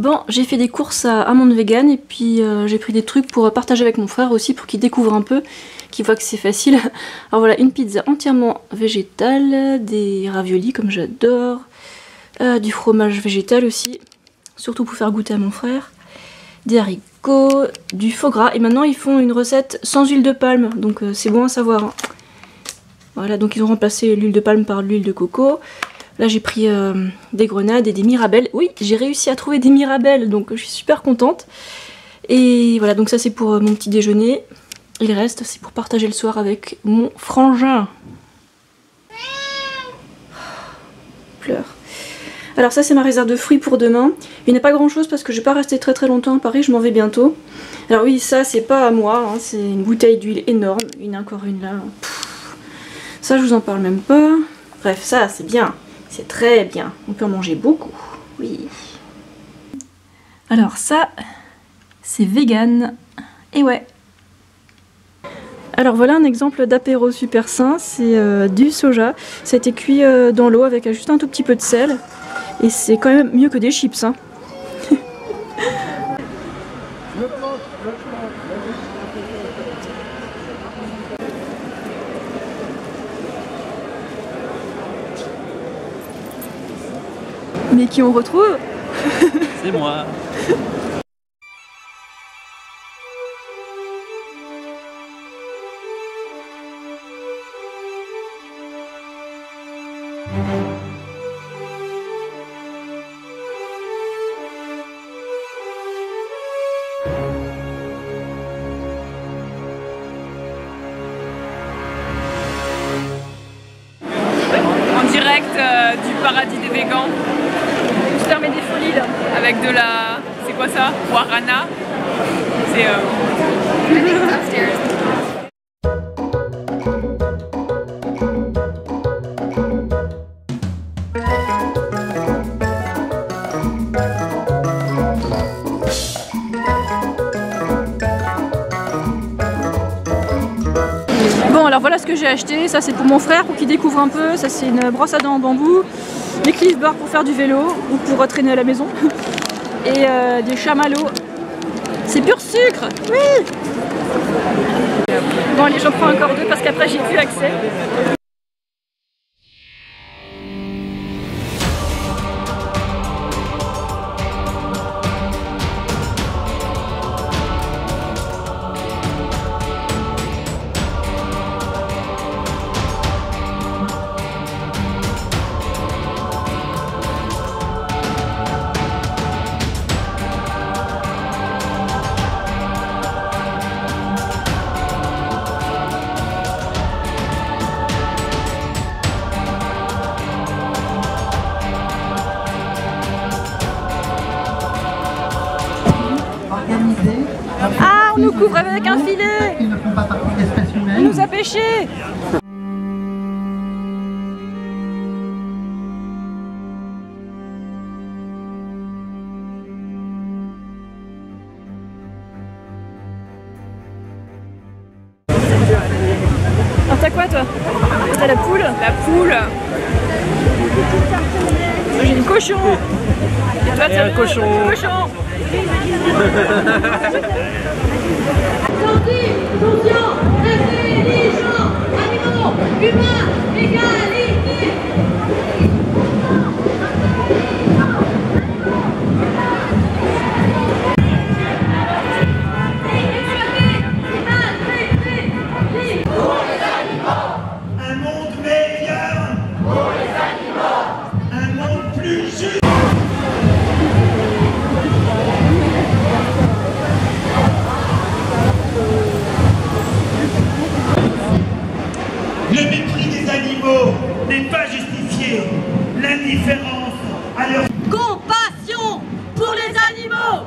Bon, j'ai fait des courses à Amande Vegan et puis euh, j'ai pris des trucs pour partager avec mon frère aussi pour qu'il découvre un peu, qu'il voit que c'est facile. Alors voilà, une pizza entièrement végétale, des raviolis comme j'adore, euh, du fromage végétal aussi, surtout pour faire goûter à mon frère, des haricots, du faux gras et maintenant ils font une recette sans huile de palme, donc euh, c'est bon à savoir. hein. Voilà, donc ils ont remplacé l'huile de palme par l'huile de coco. Là, j'ai pris euh, des grenades et des mirabelles. Oui, j'ai réussi à trouver des mirabelles, donc je suis super contente. Et voilà, donc ça c'est pour euh, mon petit déjeuner. Le reste, c'est pour partager le soir avec mon frangin. Pleure. Alors ça c'est ma réserve de fruits pour demain. Il n'y a pas grand chose parce que je vais pas rester très très longtemps à Paris, je m'en vais bientôt. Alors oui, ça c'est pas à moi, hein, c'est une bouteille d'huile énorme. Il y en a encore une là. Ça je vous en parle même pas. Bref, ça c'est bien. C'est très bien. On peut en manger beaucoup. Oui. Alors ça, c'est vegan. Et ouais. Alors voilà un exemple d'apéro super sain. C'est euh, du soja. Ça a été cuit euh, dans l'eau avec juste un tout petit peu de sel. Et c'est quand même mieux que des chips. Hein. Mais qui on retrouve C'est moi. en direct euh, du paradis des végans Mais des folies là. avec de la. C'est quoi ça? Guarana? C'est. euh, voilà ce que j'ai acheté, ça c'est pour mon frère pour qu'il découvre un peu, ça c'est une brosse à dents en bambou, des cliff bars pour faire du vélo ou pour traîner à la maison. Et euh, des chamallows. C'est pur sucre. Oui. Bon allez j'en prends encore deux parce qu'après j'ai plus accès. Nous couvre avec un filet qui ne font pas partie de l'espèce humaine. nous a pêché Alors t'as quoi toi T'as la poule la poule. J'ai une cochon Et toi, t'as un cochon. Cochon Attentif, conscient, intelligent, animaux, humains, égalité. Compassion pour les animaux.